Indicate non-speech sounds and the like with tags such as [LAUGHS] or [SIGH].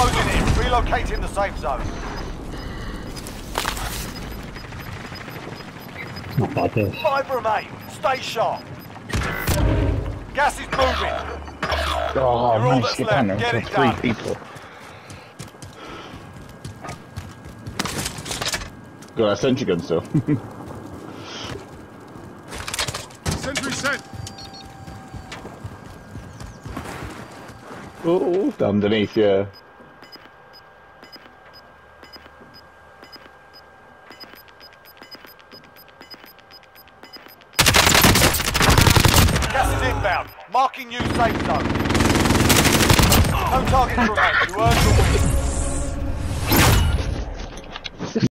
closing in. Relocating the safe zone. Not bad this. Five remain. Stay sharp. Gas is moving. Oh, You're all I managed that's get down there left. Get it three done. people. Got a [LAUGHS] sentry gun still. Sentry set. oh, oh, oh. underneath, yeah. Inbound. Marking new safe zone. No targets remain. You earned your win.